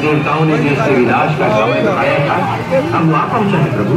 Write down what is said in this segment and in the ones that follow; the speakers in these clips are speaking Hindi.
देवताओं ने जिससे विलास का समय बताया था हम वहाँ पहुँचे हैं प्रभु।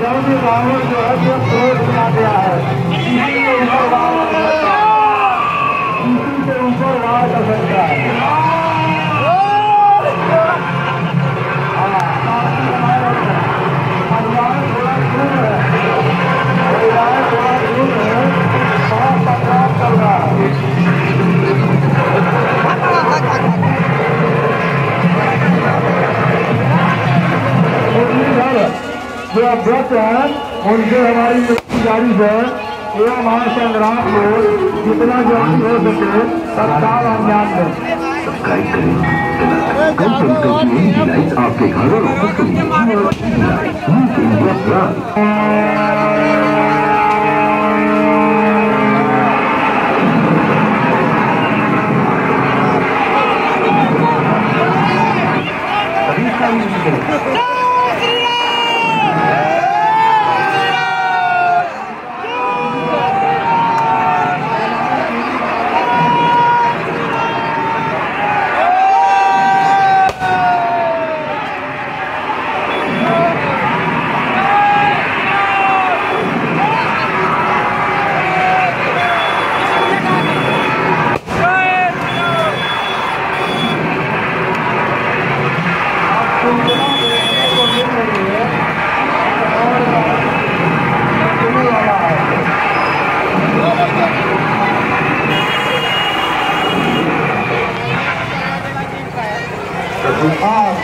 भ जो रा जो अध्यक्ष हैं उनसे हमारी गुजारिश है ये हमारे संग्राम को जितना जल्दी हो सके तत्काल अंजाम दें आपके घर और को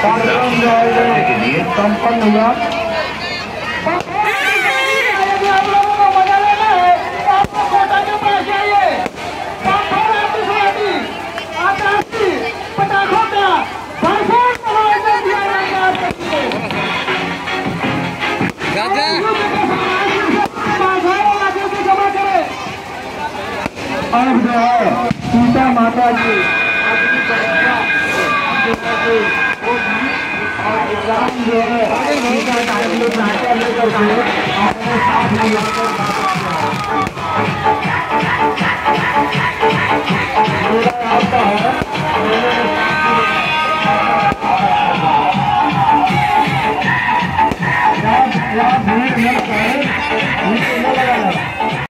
के सामान बाधाओं आगे से जमा करें अब जो है सीता माता की 我这个一个大牛，一个大牛，一个大牛，一个大牛。